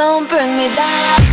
don't bring me down